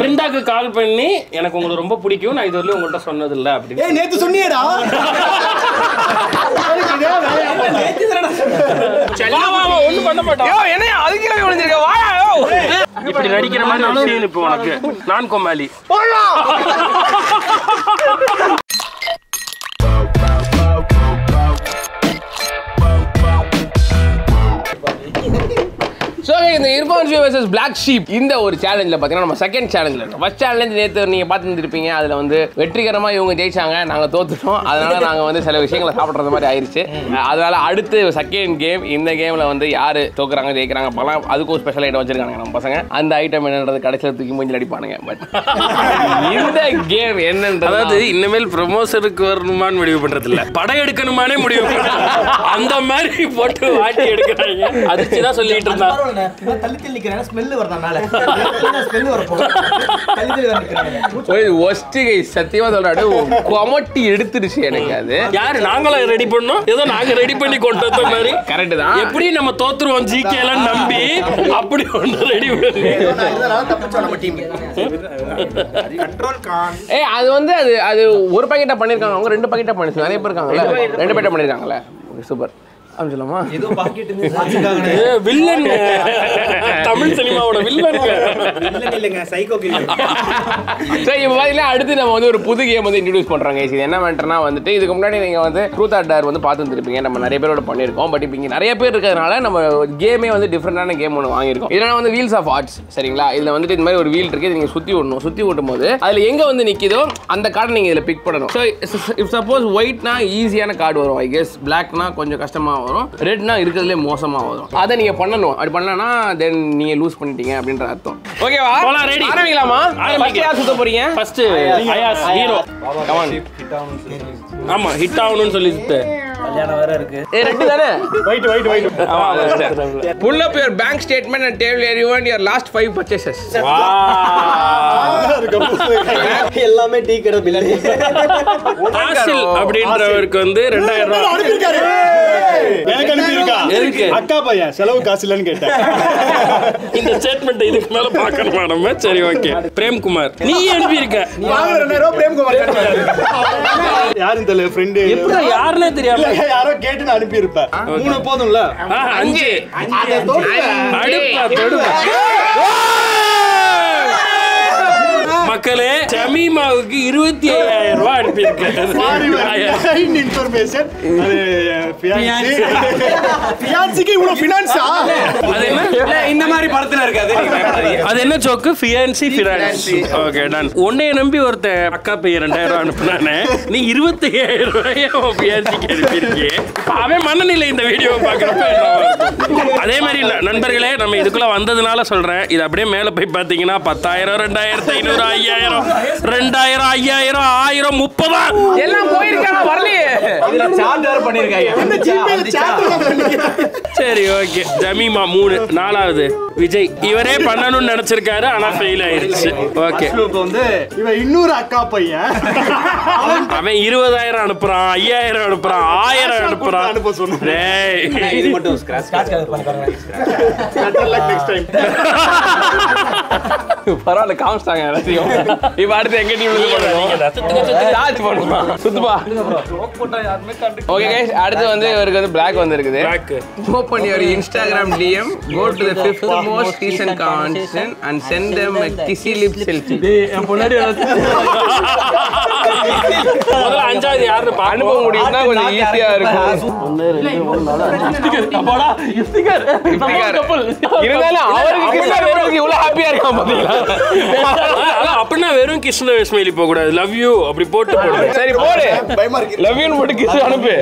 பிருந்தாக்கு கால் பண்ணி எனக்கு உங்களுக்கு ரொம்ப பிடிக்கும். நான் இது வரையும் உங்கள்கிட்ட சொன்னது இல்ல அப்படின்னு ஏய் நேத்து சொன்னியேடா. பண்ண மாட்டோம் என்ன அதுக்கு விழுந்திருக்க? வாயா இப்படி நடிக்கிற மாதிரி நான் சீன் இப்போ உனக்கு. நான் கோமாளி. ஸோ இந்த Irfan show versus black sheep இந்த ஒரு சேலஞ்சில் பார்த்தீங்கன்னா நம்ம செகண்ட் சேலஞ்சில் இருக்கோம். ஃபர்ஸ்ட் சேலஞ்ச் நேற்று நீங்கள் பார்த்துருந்துருப்பீங்க அதில் வந்து வெற்றிகரமாக இவங்க ஜெயிச்சாங்க நாங்கள் தோத்துட்டோம். அதனால நாங்கள் வந்து சில விஷயங்களை சாப்பிட்றது மாதிரி ஆயிடுச்சு அதனால அடுத்து செகண்ட் கேம் இந்த கேமில் வந்து யார் தோக்குறாங்க ஜெயிக்கிறாங்க பலாம் அதுக்கும் ஸ்பெஷல் ஐட்டம் வச்சிருக்காங்க நம்ம பசங்க. அந்த ஐட்டம் என்னன்றது கடைசியில் தூக்கி மூஞ்சில் அடிப்பானுங்க. பட் இந்த கேம் என்னன்றது அதாவது இனிமேல் ப்ரொமோஷனுக்கு வரணுமான்னு முடிவு பண்றது இல்ல படம் எடுக்கணுமானே முடிவு அந்த மாதிரி போட்டு வாட்டி எடுக்கிறாங்க. அதிர்ச்சி தான் சொல்லிட்டு இருந்தா தள்ளி தள்ளி நிக்கிறேன். ஸ்மெல் வரதான் மேல ஸ்மெல் வரப்போ தள்ளி தள்ளி வர நிக்கிறேன். ஒஸ்ட் கை சத்தியமாக சொல்கிறாடு கொமட்டி எடுத்துருச்சு எனக்கு அது. யாரு நாங்களா ரெடி பண்ணோம்? ஏதோ நாங்க ரெடி பண்ணி கொண்டு வந்த மாதிரி. கரெக்டு தான். எப்படி நம்ம தோத்துருவோம் ஜிகே எல்லாம் நம்பி. அப்படி ஒண்ணு ரெடி பண்ணி தப்பிச்சோம் நம்ம டீம் கண்ட்ரோல் கான் ஏய் அது வந்து அது அது ஒரு பாக்கெட்டா பண்ணிருக்காங்க. அவங்க ரெண்டு பாக்கெட்டா பண்ணிச்சு நிறைய பேர் இருக்காங்கல்ல. ரெண்டு பாக்கெட்டா பண்ணிருக்காங்கல்ல. சூப்பர் அப்படி சொல்லாமா ஏதோ பாக்கெட் இருந்து ஏ, வில்லன் தமிழ் சினிமாவோட வில்லன் இல்ல. இல்லங்க சைக்கோ கில்லர் சரி இப்போ பார்த்தீங்கன்னா அடுத்து நம்ம வந்து ஒரு புது கேம் வந்து இன்ட்ரடியூஸ் பண்ணுறாங்க இது என்ன மேட்டர்னா வந்துட்டு இதுக்கு முன்னாடி நீங்கள் வந்து ட்ரூத் ஆர் டேர் வந்து பார்த்துருப்பீங்க நம்ம நிறைய பேரோட பண்ணியிருக்கோம். பட் இப்போ இங்கே நிறைய பேர் இருக்கிறதுனால நம்ம கேமே வந்து டிஃப்ரெண்டான கேம் ஒன்று வாங்கியிருக்கோம். இதெல்லாம் வந்து வீல்ஸ் ஆஃப் ஆர்ட்ஸ் சரிங்களா? இதில் வந்துட்டு இந்த மாதிரி ஒரு வீல் இருக்குது நீங்கள் சுற்றி விடணும் சுற்றி ஓட்டும் போது அதில் எங்கே வந்து நிற்கிதோ அந்த கார்டை நீங்கள் இதில் பிக் பண்ணணும். ஸோ இப் சப்போஸ் ஒயிட்னா ஈஸியான கார்டு வரும் ஐ கெஸ் பிளாக்னா கொஞ்சம் கஷ்டமாக வரும். ரெட்னா இருக்கிறதுலே மோசமாக வரும். அதை நீங்கள் பண்ணணும். அப்படி பண்ணலன்னா தென் நீங்கள் லூஸ் பண்ணிட்டீங்க அப்படின்ற அர்த்தம். ஓகேவா போலாம், ready. ஆரம்பிக்கலாமா. ஃபர்ஸ்ட் யார் சுத்த போறீங்க? ஃபர்ஸ்ட் அயாஸ் ஹீரோ கமான் ஆமா ஹிட் ஆகணும்னு சொல்லிட்டு கல்யாணம் வேற இருக்கு. ஏ ரெண்டு தானே? Wait wait wait pull up your bank statement and table your last five purchases எல்லாமே டீ கடை பின்னாடி ஆசில் அப்படின்றவருக்கு வந்து ரெண்டாயிரம் ரூபாய் அனுப்பியிருக்காரு? எனக்கு அனுப்பியிருக்கா? எதுக்கு? அக்கா பையன் செலவு காசு இல்லைன்னு கேட்டேன். இந்த ஸ்டேட்மெண்ட் இதுக்கு மேல பார்க்கணுமா நம்ம? சரி ஓகே பிரேம்குமார். நீ அனுப்பியிருக்க? ரூபாய் பிரேம்குமார் யாரும் தெரியல ஃப்ரெண்டு எப்படி யாருன்னே தெரியாம? யாரோ கேட்டு நான் அனுப்பியிருப்பேன் மூணு போதும்ல? அஞ்சு. அடுப்பா மக்களே ஜமீமாவுக்கு இருபத்தி ஐயாயிரம் ரூபாய் அனுப்பியிருக்கேன் இன்ஃபர்மேஷன் இவ்வளவு ஃபினான்ஸா அது என்ன? இந்த மாதிரி படத்துல இருக்காது. அது என்ன? Joke fiancee finance okay done உன்னைய நம்பி ஒருத்தன் அக்கா பையன் ரெண்டாயிரம் ரூபாய் அனுப்புனானே நீ இருபத்தி ஐயாயிரம் ரூபாய் ஃபியான்சிக்கு அனுப்பியிருக்கியே. அவன் மனநிலை இந்த வீடியோவை பார்க்குறப்ப அதே மாதிரி இல்ல, நண்பர்களே நம்ம இதுக்குள்ள வந்ததுனால சொல்றேன். இது அப்படியே மேல போய் பாத்தீங்கன்னா பத்தாயிரம் ரெண்டாயிரத்தி ஐநூறு ஐயாயிரம் ரெண்டாயிரம் ஐயாயிரம் ஆயிரம் முப்பதா. எல்லாம் போயிருக்காங்க வரலையே. சார்ஜ் பண்ணிருக்காங்க. சரி ஓகே ஜமீமா மூணு நாலாவது. விஜய் இவரே பண்ணணும்னு நினைச்சிருக்காரு ஆனா ஃபெயில் ஆயிருச்சு. ஓகே வந்து இவன் இன்னொரு அக்கா பையன். அவன் இருபதாயிரம் அனுப்புறான் ஐயாயிரம் அனுப்புறான் ஆயிரம் அனுப்புறான். அனுப்ப சொன்னான். டேய். இது மட்டும் ஸ்கிராட்ச் பண்ணி பாருங்க. நெக்ஸ்ட் டைம் பரவாயில்ல காமிச்சிட்டாங்க எல்லாத்தையும். இப்போ அடுத்து எங்க டீம் சார்ஜ் பண்ணுமா சுத்துப்பா. ஓகே அடுத்து வந்து இவருக்கு வந்து பிளாக் வந்திருக்குது. Open your Instagram DM go to the fifth most recent content and send them a kissy lip selfie. முதல்ல அஞ்சாவது யாருன்னு அனுப்ப முடியும்னா கொஞ்சம் ஈஸியா இருக்கும். இருந்தாலும் அவருக்கு இவ்வளவு ஹாப்பியா இருக்கான் பாத்தீங்களா? அப்படின்னா வெறும் கிருஷ்ண ஸ்மைலி போக கூடாது. லவ் யூ அப்படி போட்டு போடு. சரி போடு. பயமா இருக்கு. லவ் யூ போட்டு கிஸ் அனுப்பு.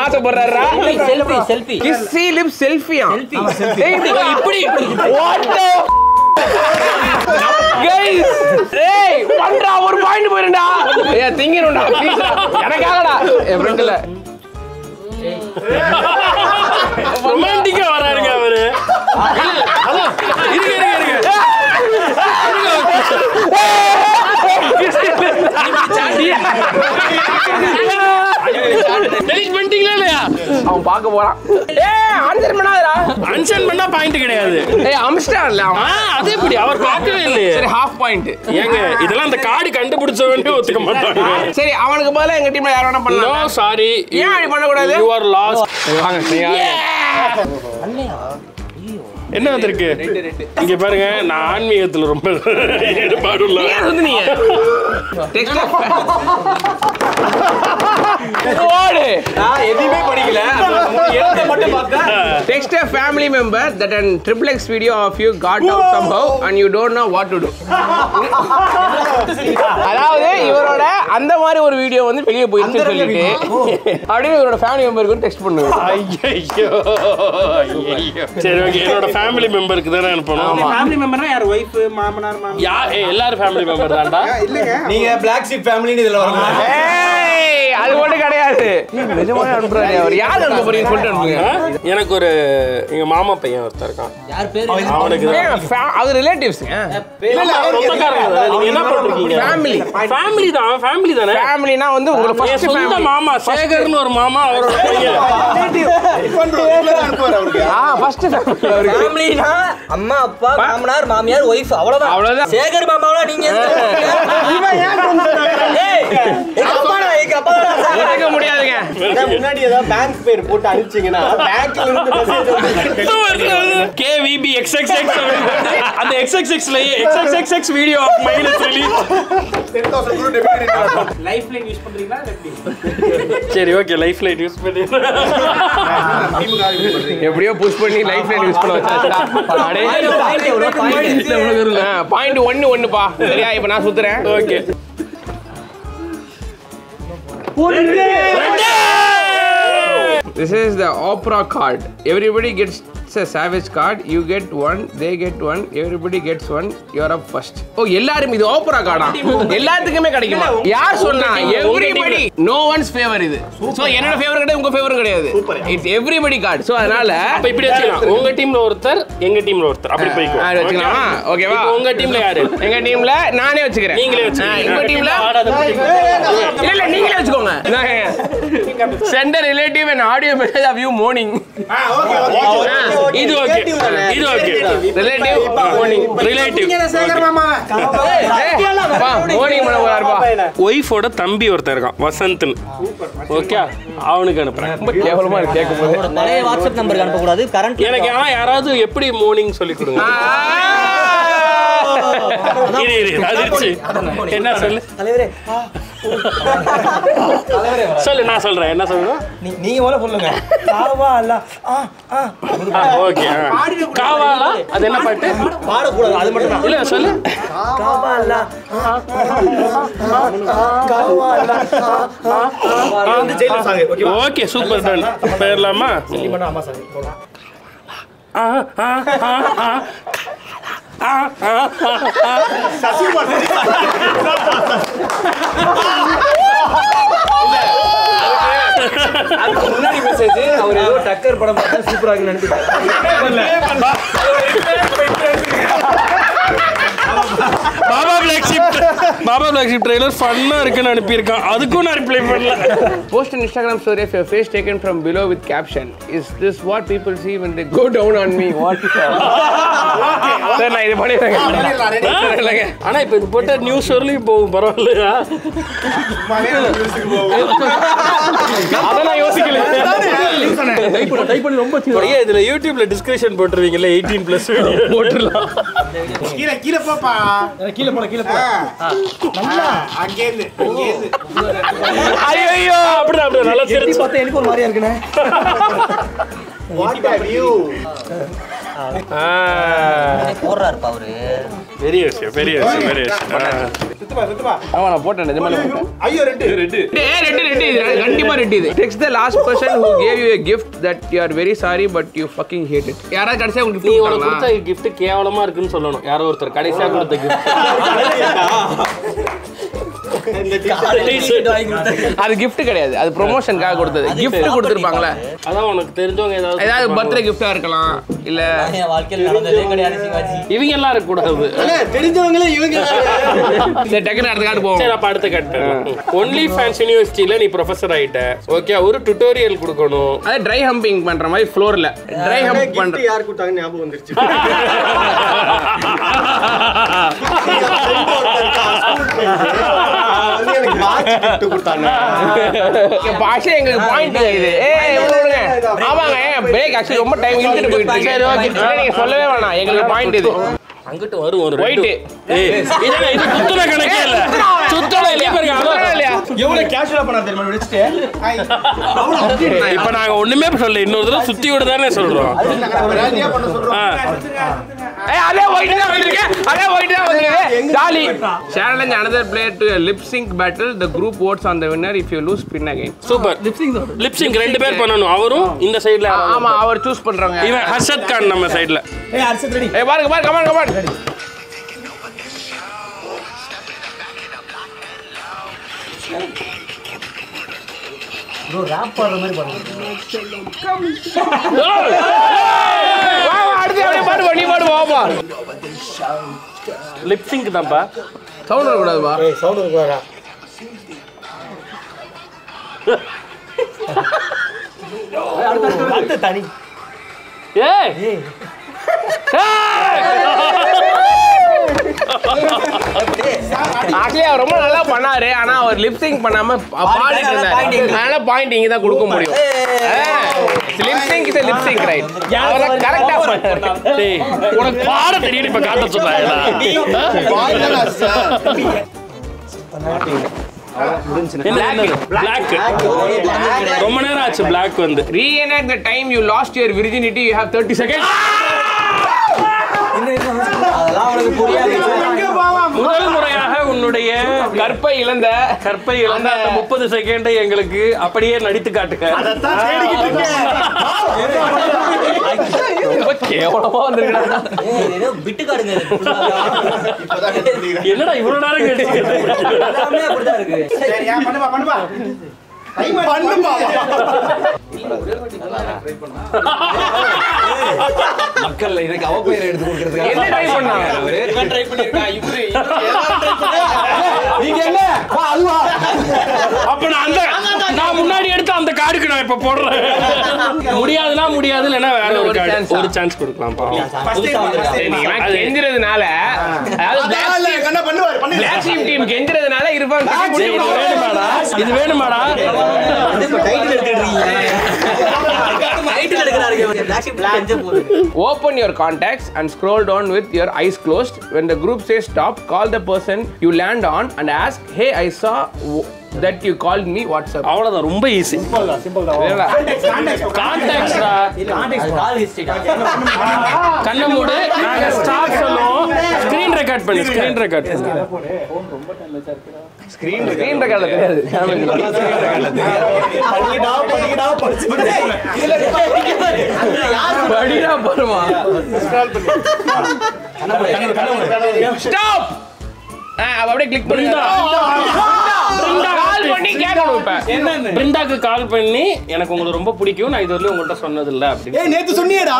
ஆசைப்படுறாரா? செல்ஃபி செல்ஃபி கிஸ்ஸி லிப் செல்ஃபியா இப்படி வாட் தி கைஸ் ஏய் பண்றா ஒரு பாயிண்ட் போயிருடா ஏய் திங்கிரடா ப்ளீஸ் எனக்காகடா. என் ஃப்ரெண்ட்ல ரொமான்டிக்கா வராருங்க அவரு. இருங்க இருங்க இருங்க. பண்ணிட்டீங்களா இல்லையா அவன் பார்க்க போறான் ஏ ஆன்சர் பண்ணாதடா அன்சன் பண்ணா பாயிண்ட் கிடையாது ஏய் அம்ஸ்டார்ல ஆ, அது எப்படி அவர் பார்க்கவே இல்லையே சரி ஹாஃப் பாயிண்ட் ஏங்க இதெல்லாம் அந்த கார்டு கண்டுபிடிச்சவனே ஒத்துக்க மாட்டாங்க சரி அவனுக்கு பதிலா எங்க டீம்ல யார் வேணா நோ பண்ணலாம் சாரி ஏன் அப்படி பண்ணக்கூடாது? யூ ஆர் லாஸ்ட் வாங்க நீங்க என்ன வந்திருக்கு? இங்க பாருங்க நான் ஆன்மீகத்துல ரொம்ப ஈடுபாடு டெக்ஸ்ட் எதுவுமே படிக்கல. மட்டும் பார்த்தேன். a family member that an triple X video of you got out somehow and you don't know what to do. அதாவது இவரோட அந்த மாதிரி ஒரு வீடியோ வந்து வெளியே போயிடுச்சு சொல்லிட்டு அப்படியே இவரோட ஃபேமிலி மெம்பருக்கு டெக்ஸ்ட் பண்ணுவேன் ஐயோ ஐயோ சரி ஓகே என்னோட ஃபேமிலி மெம்பருக்கு தானே அனுப்பணும்? ஃபேமிலி மெம்பர்னா யார்? ஒய்ஃப் மாமனார் மாமி யா ஏய், எல்லாரும் ஃபேமிலி மெம்பர் தான்டா. நீங்க பிளாக் ஷீப் ஃபேமிலின்னு இதுல வரணும் அனுப்புறாரு அவர்? யார் அனுப்ப போறீங்கன்னு சொல்லிட்டு அனுப்புங்க? எனக்கு ஒரு எங்க மாமா பையன் ஒருத்தர் இருக்கான். யார் பேரு? அவனுக்கு ரிலேட்டிவ்ஸ்ங்க அவர். நீங்க என்ன பண்றீங்க ஃபேமிலி ஃபேமிலி தான் ஃபேமிலி தானே? ஃபேமிலினா வந்து ஃபர்ஸ்ட் சொந்த ஃபேமிலி மாமா சேகர்னு ஒரு மாமா அவரோட பையன். ஆ ஃபர்ஸ்ட் ஃபேமிலினா அம்மா அப்பா மாமனார் மாமியார் ஒய்ஃப் அவ்வளவுதான். அவ்வளவுதான். சேகர் மாமாவா நீங்க ஏய், எங்க முடியாதுங்க. முன்னாடி ஏதாவது பேங்க் பேர் போட்டு அனுப்பிச்சீங்கன்னா பேங்க்ல இருந்து மெசேஜ் கேவிபி XXX அந்த XXX லயே XXX video of life line use பண்றீங்களா எப்படி? சரி ஓகே லைஃப் லைட் யூஸ் பண்ணி. எப்படியோ புஷ் பண்ணி லைஃப் லைன் யூஸ் பண்ண? Point. பாயிண்ட் ஒன்னு ஒண்ணுப்பா சரியா? இப்ப நான் சுத்துறேன். Okay This is the opera card. Everybody gets a savage card. You get one, they get one, everybody gets one. You're up first. ஓ எல்லாரும் இது opera கார்டா எல்லாத்துக்குமே கிடைக்குமா? யார் சொன்னா எவ்ரிபடி நோ ஒன்ஸ் ஃபேவர் இது. சோ என்னோட ஃபேவர் கிடையாது உங்க ஃபேவர் கிடையாது. இட்ஸ் எவ்ரிபடி கார்டு சோ அதனால அப்ப இப்படி வச்சுக்கலாம். உங்க டீம்ல ஒருத்தர் எங்க டீம்ல ஒருத்தர். அப்படி போய்க்கோ. ஆ, வச்சுக்கலாமா? ஓகேவா? இப்போ உங்க டீம்ல யாரு? எங்க டீம்ல நானே வச்சுக்கிறேன். நீங்களே வச்சுக்கோங்க உங்க டீம்ல இல்ல இல்ல நீங்களே வச்சுக்கோங்க. Send relative and audio message of you morning இது ஓகே. இது ஓகே. ரிலேட்டிவ் மார்னிங் ரிலேட்டிவ் ஒய்ஃபோட தம்பி ஒருத்தன் இருக்கான் வசந்த்னு. ஓகே அவனுக்கு அனுப்புறேன். ரொம்ப கேவலமா இருக்கு கேட்கும் போது பழைய வாட்ஸ்அப் நம்பருக்கு அனுப்பக்கூடாது. கரண்ட் எனக்கு ஆனா யாராவது எப்படி மார்னிங் சொல்லி கொடுங்க? என்ன சொல்லு? தலைவரே சொல்லு நான் சொல்றேன். என்ன சொல்லணும்? நீங்க முதல்ல சொல்லுங்க. காவா அல்ல ஆ ஆ. ஓகே காவாலா அது என்ன பாட்டு? பாடக்கூடாது அது மட்டும் இல்ல சொல்லு. காவா அல்ல காவா அல்ல வந்து ஜெயிலர் சாங் ஓகேவா ஓகே சூப்பர் டன் அம்மா சாங் போலாம். ஆ, ஆ, ஆ, ஆ. ஆ. அதுக்கு முன்னாடி மெசேஜ் அவர் ஏதோ டக்கர் படம் பார்த்தா சூப்பரா இருக்குன்னு நினைச்சிட்டாரு Baba Black Sheep Baba Black Sheep trailer ஃபன்னா இருக்குன்னு அனுப்பியிருக்கான். அதுக்கும் நான் ரிப்ளை பண்ணல. Post an Instagram story of your face taken from below with caption. Is this what people see when they go down on me? What? Sir நான் இது இல்லைங்க. ஆனா இப்ப இது போட்ட நியூஸ் வரலையும் போகும் பரவாயில்லையா? அதை நான் யோசிக்கல இதுல யூடியூப்ல டிஸ்கிரிப்ஷன் போட்டுருவீங்கல்ல எயிட்டீன் பிளஸ் போட்டுடலாம். கீழே கீழே போப்பா. கீழே போல கீழே நல்லா அங்கேருந்து ஐயோ நல்லா தெரிஞ்சு. பார்த்தா எனக்கு ஒரு மாதிரியா இருக்குண்ணே. வாட் ஆர் யூ போடுறாருப்பா அவரு. பெரிய விஷயம் பெரிய விஷயம் பெரிய விஷயம். ஆ. சுத்துப்பா சுத்துப்பா. ஆமா நான் போட்டேன் நிஜமாலே போட்டேன். ஐயோ ரெண்டு. ரெண்டு. ஏ ரெட்டு ரெட்டு இது கண்டிப்பா ரெட்டு இது? Text the last person who gave you a gift that you are very sorry but you fucking hate it. யாராவது கடைசியா உங்களுக்கு நீ உனக்கு? கொடுத்த கிஃப்ட் கேவலமா இருக்குன்னு சொல்லணும். யாரோ ஒருத்தர் கடைசியா கொடுத்த கிஃப்ட். அது gift கிடையாது. அது ப்ரொமோஷனுக்காக கொடுத்தது. gift கொடுத்துருப்பாங்களே. அதான் உனக்கு தெரிஞ்சவங்க ஏதாவது ஏதாவது பர்த்டே கிஃப்டா இருக்கலாம் இல்ல என் வாழ்க்கையில் நடந்ததே கிடையாது சிவாஜி. இவங்க எல்லாம் இருக்க கூடாது தெரிஞ்சவங்களே இவங்க சரி டக்குனு அடுத்த கார்டு போவோம். சரி அப்ப அடுத்த கட்டு ஒன்லி ஃபேன்ஸ் யூனிவர்சிட்டியில நீ ப்ரொஃபசர் ஆயிட்ட. ஓகே ஒரு டுட்டோரியல் கொடுக்கணும். அது ட்ரை ஹம்பிங் பண்ற மாதிரி ஃப்ளோர்ல ட்ரை ஹம்ப் gift பண்ற யார் கொடுத்தாங்க ஞாபகம் வந்துருச்சு. gift கொடுத்தாங்க. பாஷே எங்களுக்கு பாயிண்ட் இது. ஆமாங்க பிரேக் ஆக்சுவலி ரொம்ப டைம் இழுத்துட்டு போயிட்டு சரி ஓகே நீங்க சொல்லவே வேணாம். எங்களுக்கு பாயிண்ட் இது. அங்கிட்டு வரும் ஒரு இது இது குத்துன கணக்கே இல்ல. எவ்வளவு கேஷுவலா பண்ணா தெரியுமா வச்சுட்டு? இப்ப நாங்க ஒண்ணுமே சொல்ல இன்னொரு தடவை சுத்தி விட தானே சொல்றோம். அதே ஒயிட் தான் வந்திருக்கு அதே ஒயிட் தான் வந்திருக்கு jolly. Challenge another player to a lip sync battle. The group votes on the winner if you lose spin again. Super lipsync ரெண்டு பேர் பண்ணணும். அவரும் இந்த சைடுல ஆமா அவர் சூஸ் பண்றாங்க இவன் ஹர்ஷத் கான் நம்ம சைடுல ஏய் அர்ஷத் ரெடி ஏய் பாருங்க பாருங்க கமான் கமான் ப்ரோ ராப் பாடுற மாதிரி பாடுங்க அடுத்து அப்படியே பாடு. நீ பாடு வாப்பா லிப்சிங்க் தான்ப்பா. சவுண்ட் வரக்கூடாதுப்பா. ஏய், sound இருக்குவாரா? அடுத்து தனி. ஏய். ஏய். ஆக்சுவலி அவர் ரொம்ப நல்லா பண்ணாரு. ஆனா அவர் லிப் சிங் பண்ணாம பாடிட்டு இருந்தாரு. அதனால பாயிண்ட் இங்க தான் கொடுக்க முடியும். Lipsync is lipsync right அவர் கரெக்டா பண்ணாரு டேய் உனக்கு பாட தெரியும் இப்ப காட்ட சொன்னாங்களா பிளாக் ரொம்ப நேரம் ஆச்சு பிளாக் வந்து. Reenact the time you lost your virginity you have 30 seconds. அதெல்லாம் அவனுக்கு புரியாது. முதல் முறையாக உன்னுடைய கற்பை இழந்த கற்பை இழந்த அந்த முப்பது செகண்டை எங்களுக்கு அப்படியே நடித்து காட்டுங்க. கேவலமா வந்திருக்கா பிட்டு காடுங்க என்னடா இவ்வளவு நேரம் இருக்கு. மக்கள் எனக்கு அவ பேர் எடுத்து கொடுக்கறதுக்காக என்ன ட்ரை பண்ணாங்க இவன் ட்ரை பண்ணிருக்கான் இவரு நீங்க என்ன? வா அல்வா அப்ப நான் அந்த நான் முன்னாடி எடுத்த அந்த கார்டுக்கு நான் இப்ப போடுறேன். முடியாதுன்னா முடியாது இல்லைன்னா வேற ஒரு கார்டு? ஒரு சான்ஸ் கொடுக்கலாம். நீங்க கெஞ்சிறதுனால அதாவது Sheep team கெஞ்சிறதுனால இருப்பாங்க. வேணுமாடா இது வேணுமாடா Open your contacts and scroll down with your eyes closed. When the group says stop, call the person you land on and ask, "Hey, I saw that you called me. What's up?" அவ்வளவுதான் ரொம்ப easy இல்ல. கான்டாக்ட்ஸ்டா அது கால் history கண்ணை மூடு நாங்க start சொல்லுவோம் screen record பண்ணு screen record பண்ணு Screen record தெரியாது. படிடா போருமா. Stop! ஆ, அப்ப அப்படியே click பண்ணுங்க. Call பண்ணி கேட்கணும் இப்ப. பிருந்தாக்கு கால் பண்ணி எனக்கு உங்களுக்கு ரொம்ப பிடிக்கும். நான் இது வரையும் உங்கள்கிட்ட சொன்னது இல்ல அப்படின்னு. ஏய் நேத்து சொன்னியேடா.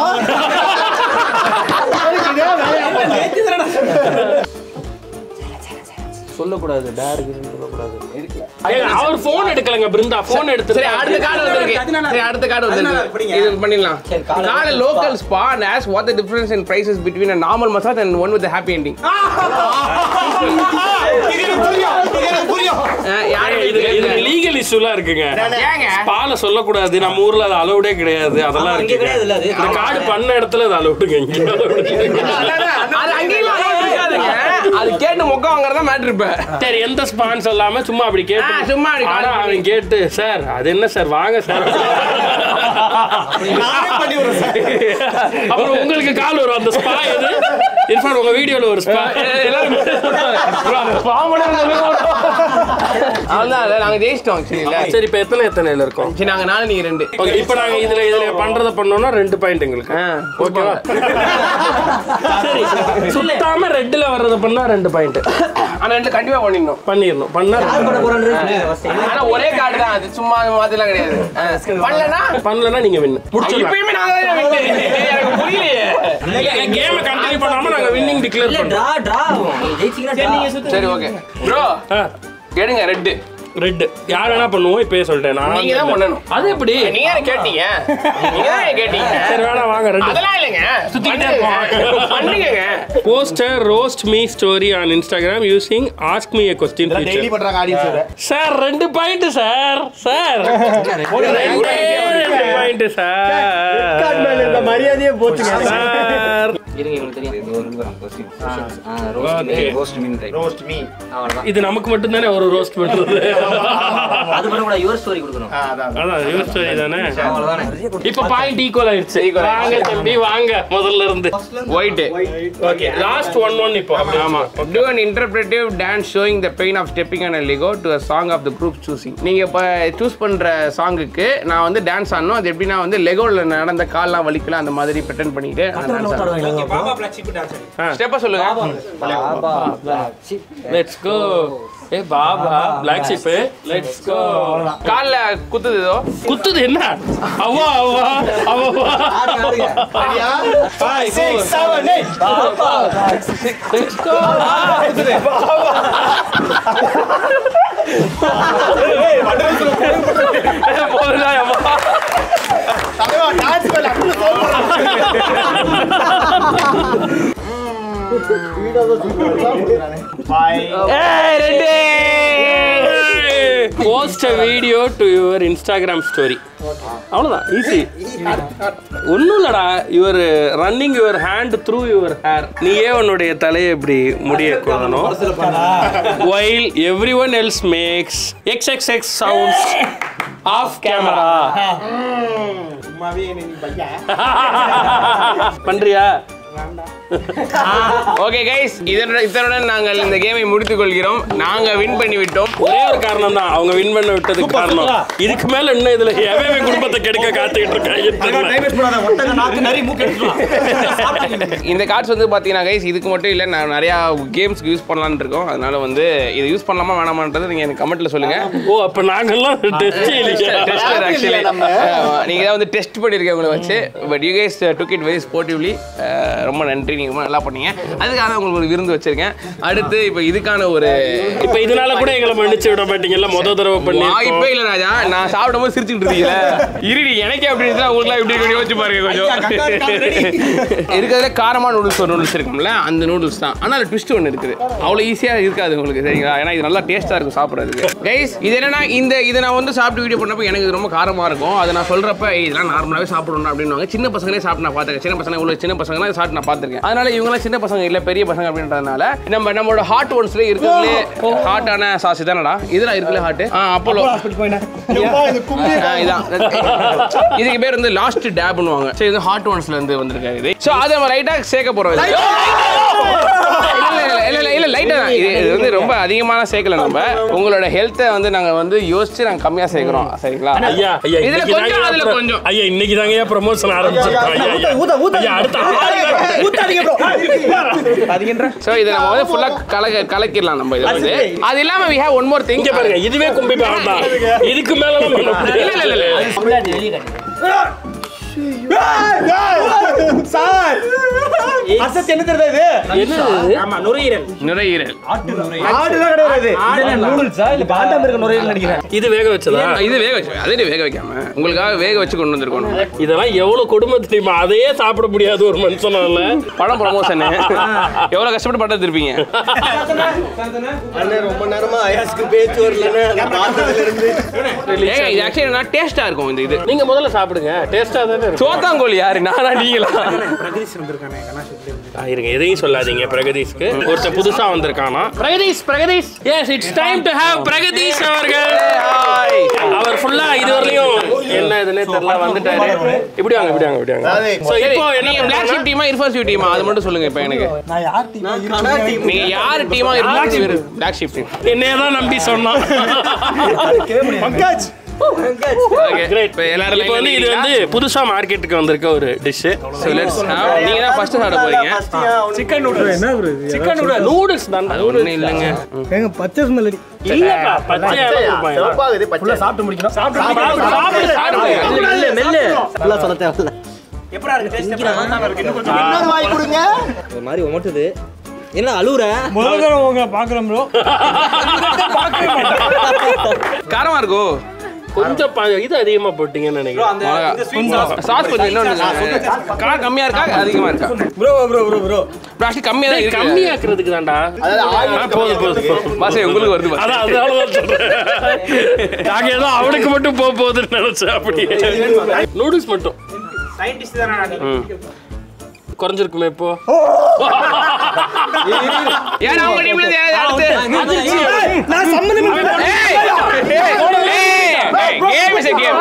சொல்லக்கூடாது டேருக்கு சொல்லக்கூடாது. அவர் போன் எடுக்கலங்க பிருந்தா. போன் எடுத்து சரி அடுத்த கார்டு வந்திருக்கு. சரி அடுத்த கார்டு வந்திருக்கு. இது பண்ணிடலாம். Card local spa between a normal massage and one with a happy ending? அஹ், யாரு இது இது இது லீகல் இஷ்யூலாம் இருக்குங்க. ஏங்க? பால சொல்லக்கூடாது நம்ம ஊர்ல அது அலௌடே கிடையாது அதெல்லாம் இருக்கு கிடையாது கார்டு பண்ண இடத்துல அது அலௌடுங்க இங்க. அது கேட்டு மொக்க வாங்குறதா மேட்ரு இப்ப. சரி எந்த ஸ்பான்ஸ் இல்லாம சும்மா அப்படி கேட்டு ஆ, சும்மா அப்படி ஆனா அவன் கேட்டு சார் அது என்ன சார்? வாங்க சார். அப்புறம் உங்களுக்கு கால் வரும் அந்த ஸ்பா எது? இர்ஃபான் உங்க வீடியோல ஒரு ஸ்பா எல்லாரும் அவ்வளவுதான் இல்ல, நாங்க ஜெயிச்சிட்டோம் சரிங்களா சரி இப்போ எத்தனை எத்தனைல இருக்கோம்? சரி நாங்க நாலு நீங்க ரெண்டு. ஓகே இப்போ நாங்க இதுல இதுல பண்றத பண்ணோம்னா ரெண்டு பாயிண்ட் எங்களுக்கு. ஆ, ஓகேவா? சரி சுத்தாம ரெட்ல வர்றத பண்ணா ரெண்டு பாயிண்ட் ஆனா ரெண்டு கண்டிப்பா பண்ணிடணும். பண்ணிடணும். பண்ணா யார் பண்ண போறேன்னு first எங்க- ஆனா ஒரே கார்டு தான். அது சும்மா மாத்தலாம் கிடையாது. ஆ, பண்ணலனா பண்ணலன்னா நீங்க வின் முடிச்சிடலாம். இப்பயுமே நாங்க தான் win. எனக்கு புரியலையே. கேமை கண்டினியூ பண்ணாம நாங்க வின்னிங் டிக்ளேர் draw. சரி ஓகே. ப்ரோ எடுங்க ரெட்டு ரெட் யார் வேணா பண்ணுவோம் இப்பயே சொல்லிட்டேன். நான் நீங்க தான் பண்ணணும். அது எப்படி? நீங்க கேட்டீங்க? நீங்க தானே கேட்டீங்க? சரி வேணாம் வாங்க ரெட் அதெல்லாம் இல்லைங்க. சுத்திக்கிட்டே பண்ணுங்க. பண்ணுங்க. Post a roast me story on Instagram using ask me a question daily பண்றாங்க ஆடியன்ஸோட சார் ரெண்டு பாயிண்ட் சார் சார் ரெண்டே ரெண்டு பாயிண்ட் சார் மேல இருந்த மரியாதையே போச்சுங்க. சார் இருங்க, தெரியும். ரோஸ்ட் மீ அவ்வளவுதான். இது நமக்கு மட்டும் தானே ஒரு ரோஸ்ட் பண்றது? அது பண்ணக்கூடாது, your story கொடுக்கணும். அதான் யூஸ் ஸ்டோரி தானே? அவ்வளவுதானே. இப்ப பாயிண்ட் ஈக்குவல் ஆயிடுச்சு. வாங்க தம்பி வாங்க. முதல்ல இருந்து. White okay last one one இப்போ. ஆமா. an interpretive dance showing the pain of stepping on a lego to a song of the group choosing. நீங்க இப்ப சூஸ் பண்ற சாங்குக்கு நான் வந்து டான்ஸ் ஆடணும். அது எப்படின்னா வந்து லெகோல நடந்த கால்லாம் வலிக்கலாம் அந்த மாதிரி pretend பண்ணிட்டு டான்ஸ் ஆடணும் ஸ்டெப்பா சொல்லுங்க Baba, black sheep. Let's go A Baba Black Sheep let's go கால்ல குத்துது ஏதோ குத்துது என்ன அவ்வா அவ்வா பாபா, கோ போதுடா அம்மா தலைவா டான்ஸ் மேல அப்படி பாய் ஏய் ரெண்டு post a video to your Instagram story அவ்வளோதான் ஈஸி ஒன்றும் இல்லடா your running your hand through your hair நீயே உன்னுடைய தலையை இப்படி முடிய கொள்ளணும் while everyone else makes x x x sounds off camera பண்றியா? ஓகே கைஸ் இதனுடன் இதனுடன் நாங்கள் இந்த கேமை முடித்துக் கொள்கிறோம். நாங்க வின் பண்ணி விட்டோம் ஒரே ஒரு காரணம் தான் அவங்க வின் பண்ண விட்டதுக்கு காரணம். இதுக்கு மேல இன்னும் இதுல எவன் குடும்பத்தை கெடுக்க காத்துக்கிட்டு இருக்காங்க இந்த கார்ட்ஸ் வந்து பார்த்தீங்கன்னா கைஸ் இதுக்கு மட்டும் இல்லை நான் நிறையா கேம்ஸ்க்கு யூஸ் பண்ணலான்னு இருக்கோம். அதனால வந்து இது யூஸ் பண்ணலாமா வேணாமான்றது நீங்கள் எனக்கு கமெண்ட்ல சொல்லுங்க. ஓ அப்ப நாங்கெல்லாம் ஆக்சுவலி நீங்க தான் வந்து டெஸ்ட் பண்ணியிருக்கேன் உங்களை வச்சு. But you guys took it very sportively ரொம்ப நன்றி. நீங்க ரொம்ப நல்லா பண்ணீங்க. அதுக்காக உங்களுக்கு ஒரு விருந்து வச்சிருக்கேன். அடுத்து இப்போ இதுக்கான ஒரு இப்ப இதனால கூட எங்களை மன்னிச்சு விட மாட்டீங்கல்ல? முத தடவை பண்ணி வாய்ப்பே இல்லை ராஜா. நான் சாப்பிடும் போது சிரிச்சுட்டு இருக்கீங்களா இருடி எனக்கே அப்படி இருந்தா உங்களுக்குலாம் இப்படி யோசிச்சு பாருங்க கொஞ்சம். இருக்கிறதுல காரமான நூடுல்ஸ் ஒரு நூடுல்ஸ் இருக்கும்ல அந்த நூடுல்ஸ் தான். ஆனால் அது ட்விஸ்ட் ஒன்று இருக்குது. அவ்வளோ ஈஸியாக இருக்காது உங்களுக்கு சரிங்களா? ஏன்னா இது நல்லா டேஸ்ட்டாக இருக்கும் சாப்பிட்றதுக்கு. கைஸ் இது என்னன்னா இந்த இதை நான் வந்து சாப்பிட்டு வீடியோ பண்ணப்போ எனக்கு இது ரொம்ப காரமாக இருக்கும். அதை நான் சொல்கிறப்ப இதெல்லாம் நார்மலாகவே சாப்பிடணும் அப்படின்னு சின்ன பசங்களே சாப்பிட்டு நான் பார்த்துருக்கேன். சின்ன பசங்க உள்ள சின்ன பசங்களாம் சாப்பிட்டு நான் பார்த்துருக்கேன். அதனால இவங்களாம் சின்ன பசங்க இல்லை பெரிய பசங்க அப்படின்றதுனால நம்ம நம்மளோட ஹாட் ஒன்ஸ்ல இருக்கிறதுலே ஹாட்டான சாஸ் இதானடா இதெல்லாம் இருக்குல்ல ஹாட் ஆ அப்போலோ. இதுக்கு பேர் வந்து லாஸ்ட் டேப்னுவாங்க சரி இது ஹாட் ஒன்ஸ்ல இருந்து வந்திருக்காரு இது சோ அதை நம்ம ரைட்டா சேர்க்க போறோம். இல்ல, இல்ல, இல்ல, இல்ல, இல்ல, லைட்டா தான். இது இது வந்து ரொம்ப அதிகமான சேர்க்கல நம்ம உங்களோட ஹெல்த்தை வந்து நாங்க வந்து யோசிச்சு நாங்க கம்மியா சேர்க்கிறோம் சரிங்களா ஐயா ஐயா இதுல கொஞ்சம், அதுல கொஞ்சம். ஐயா இன்னைக்கு தாங்க ப்ரமோஷன் ஆரம்பிச்சிருக்கோம் ஐயா ஐயா. ஐயா அடுத்த ஊத்தாதீங்க. பாத்தீங்கன்ற சோ இதை நம்ம வந்து ஃபுல்லா கலக்க கலக்கிடலாம் நம்ம இதை வந்து அது இல்லாம we have one more thing இங்க பாருங்க இதுவே கும்பி பாவம் தான் இதுக்கு Dale, dale, dale. Dale, sir. Asad என்ன தெரியுது இது? ஆமா, நுரையீரல். நுரையீரல். ஆடுதான் கிடையாது இது. என்ன noodles ஆ? இல்ல பாதாம் இருக்க நுரையீரல் நினைக்கிறேன். இது வேக வச்சதா? இது வேக வச்சு அதே வேக வைக்காம? உங்களுக்காக வேக வச்சு கொண்டு வந்திருக்கோம் நம்ம. இதெல்லாம் எவ்வளவு கொடுமை தெரியுமா? அதையே சாப்பிட முடியாது ஒரு மனுஷனால. படம் ப்ரமோஷன் எவ்வளவு கஷ்டப்பட்டு படம் திருப்பீங்க அண்ணே ரொம்ப நேரமா அயாஸ்க்கு பேச்சு வரலன்னு அந்த பார்த்ததுல இருந்து. ஏங்க இது ஆக்சுவலி என்ன டேஸ்டா இருக்கும் இந்த இது. நீங்க முதல்ல சாப்பிடுங்க. டேஸ்டா தானே சோத்தாங்கோலி யாரு? நானா நீங்களா? இருங்க எதையும் சொல்லாதீங்க பிரகதீஷ்க்கு. ஒருத்தர் புதுசா வந்திருக்கானா? Pragadeesh Pragadeesh. Yes it's time to have Pragadeesh அவர்கள். அவர் ஃபுல்லா இது வரலையும் என்ன இதுன்னே தெரியல வந்துட்டாரு. இப்படி வாங்க இப்படி வாங்க இப்படி வாங்க. சரி இப்போ என்ன நீங்க பிளாக் ஷிப் டீமா இர்ஃபான் ஷிப் டீமா அது மட்டும் சொல்லுங்க இப்போ எனக்கு. நான் யார் டீம் நீங்க யார் டீமா இர்ஃபான் பிளாக் ஷிப் டீம் என்னைய தான் நம்பி சொன்னான். பங்காஜ்! இப்போ எல்லாரும் இப்போ வந்து இது வந்து புதுசா மார்க்கெட்டுக்கு வந்திருக்க ஒரு டிஷ் So let's நீங்க தான் ஃபர்ஸ்ட் சாப்பிட போறீங்க. சிக்கன் நூடுல்ஸ் என்ன ப்ரோ சிக்கன் நூடுல்ஸ் நூடுல்ஸ் தான். அது ஒண்ணும் இல்லைங்க. ஏங்க பச்சை ஸ்மெல் இல்லப்பா பச்சையா சிவப்பாகுது பச்சை சாப்பிட்டு முடிக்கணும். சாப்பிடுங்க. மெல்லு ஃபுல்லா சொல்ல தேவையில்ல. எப்படா இருக்கு? டேஸ்ட் இன்னொரு வாய் கொடுங்க. ஒரு மாதிரி உமட்டுது. என்ன அழுவுற? முதல்ல தடவை உங்க பாக்குறோம் ப்ரோ காரமா இருக்கோ? கொஞ்சம் இது அதிகமா போட்டீங்கன்னு நினைக்கிறேன். சாஸ் கொஞ்சம் இன்னொன்று காரம் கம்மியா இருக்கா? அதிகமா இருக்கா? Bro bro bro bro actually கம்மியா தான் இருக்கு. கம்மியாக்குறதுக்கு தான்டா. போதும் போதும் பாசே உங்களுக்கு வருது. அதான் நாங்க ஏதோ அவனுக்கு மட்டும் போக போகுதுன்னு நினைச்சேன் அப்படி நூடுல்ஸ் மட்டும். குறைஞ்சிருக்குமே இப்போ. ஏன்னா உங்க டீம்ல சம்மந்தமே ஏய் ஏய் ஏய் game is game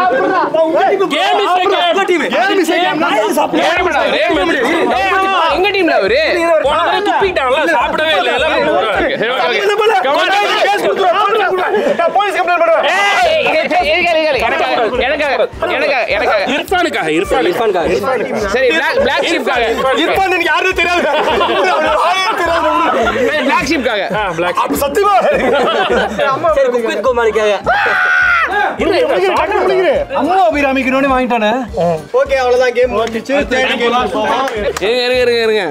game is game game is game நான் சாப்பிடுறேன் எங்க டீம்ல அவரு போன தடவை துப்பிட்டான்ல சாப்பிடவே இல்லை எல்லாம் போலீஸ் கம்ப்ளைண்ட் எனக்காக இர்ஃபானுக்காக இர்ஃபான் இர்ஃபான் சரி பிளாக் பிளாக் ஷிப்காக இருப்பான் எனக்கு யாரும் தெரியாது பிளாக் ஷிப்காக பிளாக் சத்தியமா சரி குக்வித் கோமாளிக்காக அம்மா அபிராமிக்கணும்னு வாங்கிட்டானே? ஓகே அவ்வளவுதான் கேம் முடிஞ்சிச்சு. இருங்க இருங்க இருங்க. இருங்க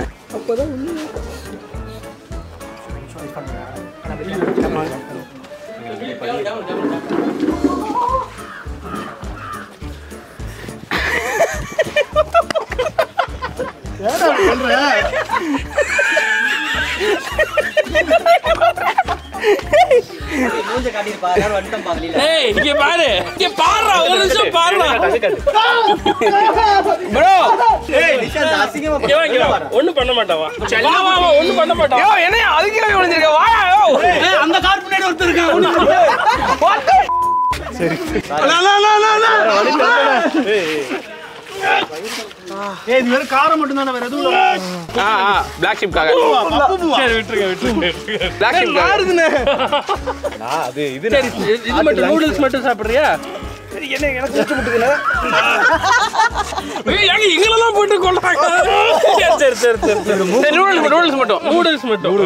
இங்க பாரு. இங்க பாருடா ஒரு நிமிஷம் ப்ரோ. ஒண்ணும் பண்ண மாட்டான் வா. வா, வா, வா, ஒண்ணும் பண்ண மாட்டான் யோ என்ன அதுக்கு விழுந்திருக்க வாயா யோ. அந்த கார் பின்னாடி ஒருத்தர் இருக்கான். ஏய் இது வெறும் காரம் மட்டும் தானே வேற எதுவும் இல்ல. ஆ ஆ பிளாக் ஷிப்காக சரி விட்டுருங்க விட்டுருங்க பிளாக் ஷிப்காக சரி இது- இது மட்டும் நூடுல்ஸ் மட்டும் சாப்பிடுறியா? என்ன எனக்கு ஏய், ஏங்க எங்களெல்லாம் போட்டு கொள்றாங்க. சரி சரி சரி சரி சரி. சரி நூடுல்ஸ் நூடுல்ஸ் மட்டும் நூடுல்ஸ் மட்டும்.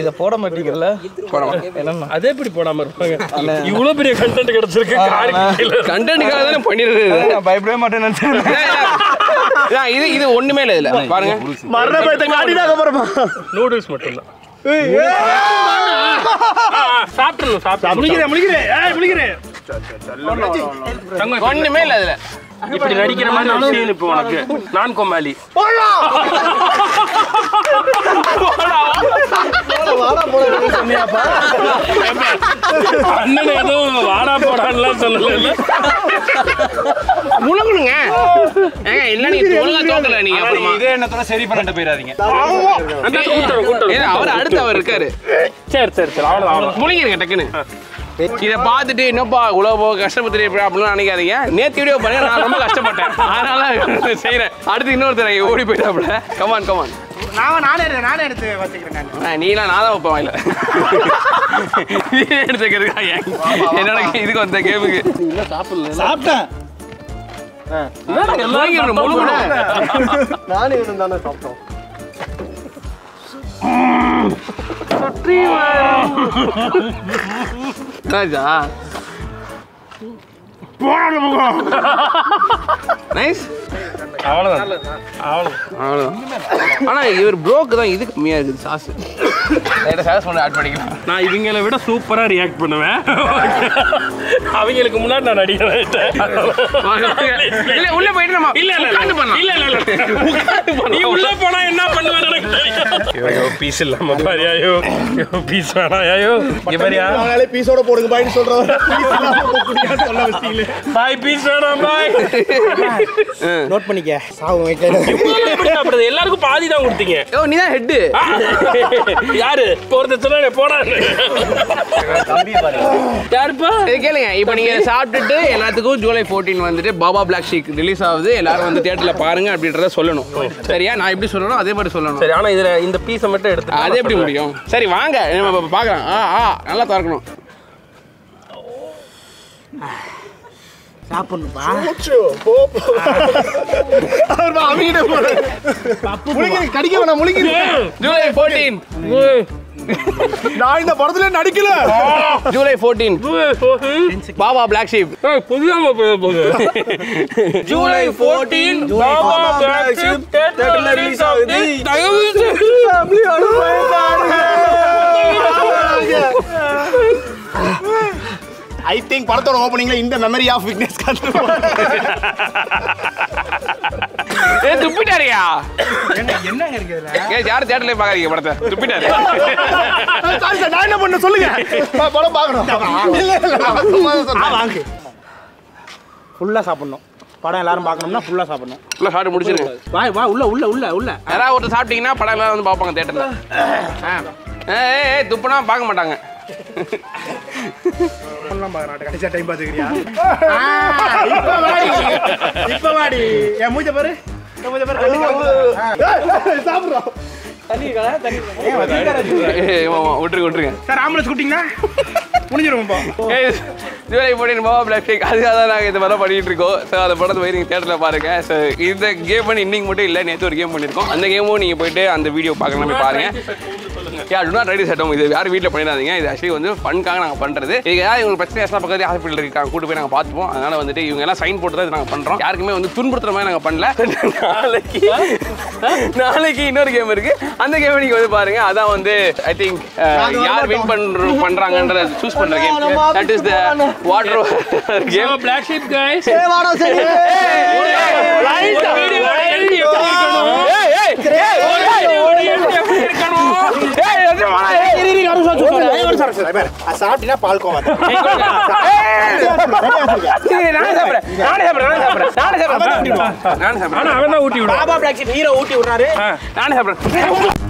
இத போட மாட்டீங்கல்ல? போடாம அதே எப்படி போடாம இருப்பாங்க. இவ்வளவு பெரிய கண்டென்ட் கிடைச்சிருக்கு. கண்டென்ட்டுக்காக தானே பண்ணிடுறது இது. பயப்படவே மாட்டேன் நினைச்சேன். ஏன், ஏன், ஏன், இது இது ஒண்ணுமே இல்ல இதுல. பாருங்க. மரண பயத்தை நூடுல்ஸ் மட்டும் தான் முழிக்கிறேன் முழிக்கிறேன். ஏய் முழிக்கிறேன். தங்கம், ஒண்ணுமே இல்ல இதுல இப்படி நடிக்கிற மாதிரி ஒரு சீன் இப்போ உனக்கு நான் கொமாலி அண்ணன் ஏதோ வாடா போடான்லாம் சொல்லல ஏங்க இல்ல நீங்க ஒழுங்கா தோக்கல நீங்க அப்புறமா இதே எண்ணத்தோட சரி பண்ணிட்டு போயிடாதீங்க அவர் அடுத்து அவர் இருக்காரு சரி சரி. சரி அவ்வளோதான் முழுங்கிருங்க டக்குன்னு. இதை பார்த்துட்டு என்னப்பா இவ்வளோ கஷ்டப்பட்டு அப்படின்னு நினைக்காதீங்க. நேற்று வீடியோ பாருங்க நான் ரொம்ப கஷ்டப்பட்டேன். அதனால செய்கிறேன் அடுத்து இன்னொருத்தர் ஓடி போயிட்டாப்புல. கமான் கமான் நான் நானே நானே எடுத்து வச்சுக்கிறேன் நான். நீலாம் நான் தான் வைப்பேன் வாயில. நீ எடுத்துக்கிறதுக்கா என்னோட இதுக்கு வந்த கேமுக்கு சாப்பிட்டேன். நானும் இவனும் தானே சாப்பிட்டோம். ராஜா நைஸ் அவ்வளோதான் அவ்வளோதான் அவ்வளோதான் ஆனா இவர் ப்ரோக்கு தான். இது கம்மியா இருக்குது சாஸ் லைட்டாக சாஸ் பண்ணி ஆட் பண்ணிக்கலாம். நான் இவங்களை விட சூப்பரா ரியாக்ட் பண்ணுவேன். அவங்களுக்கு முன்னாடி நான் நடிக்கிறேன். இல்ல உள்ள போயிட்டு நம்ம இல்ல இல்ல இல்ல இல்ல. நீ உள்ள போனா என்ன தெரியும் ஐயோ பீஸ் இல்லாம பாரு ஐயோ. பீஸ் வேணாம் ஐயோ. இங்க பாரியா நாங்களே பீஸோட போடுங்க பாய்னு சொல்றோம் பாய் பீஸ் வேணாம் பாய் நோட் பண்ணி பண்ணிக்க சாவு வைக்க எல்லாருக்கும் பாதி தான் கொடுத்தீங்க. ஓ நீ தான் ஹெட்டு யாரு? ஒருத்தர் சொன்னானே போனா யாருப்பா? கேளுங்க இப்போ நீங்க சாப்பிட்டுட்டு எல்லாத்துக்கும் ஜூலை 14 வந்துட்டு பாபா பிளாக் ஷீக் ரிலீஸ் ஆகுது. எல்லாரும் வந்து தியேட்டர்ல பாருங்க அப்படின்றத சொல்லணும். சரியா? நான் எப்படி சொல்லணும் அதே மாதிரி சொல்லணும். சரி ஆனா இதுல இந்த பீஸை மட்டும் எடுத்து அது எப்படி முடியும்? சரி வாங்க. நம்ம இப்ப பார்க்கலாம் ஆ ஆ நல்லா திறக்கணும். சாப்பிடணும்பா. கடிக்க வேணாம் முழிக்கிறேன் ஜூலை 14 நான் இந்த படத்துல நடிக்கல. ஜூலை 14 பாபா பிளாக் ஷீப் போகுது ஜூலை 14 பாபா பிளாக் ஷிப் தியேட்டர்ல ரிலீஸ் ஆகுது. தயவு செய்து ஐ திங்க் படத்தோட ஓப்பனிங்ல இந்த மெமரி ஆஃப் விக்னஸ் ஏ துப்பிட்டாரியா? என்னங்க இருக்குதுல ஏ யாரும் தியேட்டர்ல பாக்காதீங்க படத்தை. துப்பிட்டாரு. சாரி சார் நான் என்ன பண்ண சொல்லுங்க. படம் பார்க்கணும். வாங்க. ஃபுல்லா சாப்பிடணும். படம் எல்லாரும் பார்க்கணும்னா ஃபுல்லா சாப்பிடணும். உள்ள சாப்பிட்டு முடிச்சிருங்க. வா வா உள்ள உள்ள உள்ள உள்ள. யாராவது ஒருத்தர் சாப்பிட்டீங்கன்னா படம் எல்லாம் வந்து பார்ப்பாங்க தியேட்டர்ல ஏ ஏ துப்புனா பார்க்க மாட்டாங்க. பண்ணலாம் பார்க்கறான் கடைசியா டைம் பாத்துக்கிறியா இப்ப வாடி. இப்ப வாடி. என் மூஞ்ச பாரு. சாப்பிடுறோம் விட்டுருங்க விட்டுருங்க. சார் ஆம்புலன்ஸ் கூட்டிங்கன்னா ஏய், ஜூலை பிளாக் அதுக்காக தான் நாங்கள் இந்த மாதிரி பண்ணிட்டு இருக்கோம். ஸோ அந்த படத்தை போய் நீங்கள் தேட்டரில் பாருங்க. ஸோ இந்த கேம் பண்ணி இன்னைக்கு மட்டும் இல்லை நேற்று ஒரு கேம் பண்ணியிருக்கோம். அந்த கேமும் நீங்கள் போயிட்டு அந்த வீடியோ பார்க்கலாம் போய் பாருங்க. யா டு நாட் ரெடி செட்டும் இது யாரும் வீட்டில் பண்ணிடாதீங்க இது ஆக்சுவலி வந்து ஃபன்காக நாங்கள் பண்ணுறது இது ஏதாவது இவங்களுக்கு பிரச்சனை ஆச்சுன்னா பக்கத்து ஹாஸ்பிட்டல் இருக்காங்க கூட்டு போய் நாங்கள் பார்த்துப்போம் அதனால வந்துட்டு இவங்க எல்லாம் சைன் போட்டு தான் இது நாங்கள் பண்ணுறோம் யாருக்குமே வந்து துன்புறுத்துற மாதிரி நாங்கள் பண்ணல நாளைக்கு நாளைக்கு இன்னொரு கேம் இருக்கு அந்த கேம் நீங்க வந்து பாருங்க அதான் வந்து ஐ திங்க் யார் வின் பண்ற பண்றாங்கன்றத சூஸ் பண்ற game that is the water game black sheep guys வாடா சரி சாப்பிட்டீங்கன்னா பால் கோவா நானே சாப்பிடுறேன் ஆனா அவன் தான் ஊட்டி விடுவான். பாபா பிளாக் ஹீரோ ஊட்டி விடுறாரு. நானே சாப்பிடுறேன்.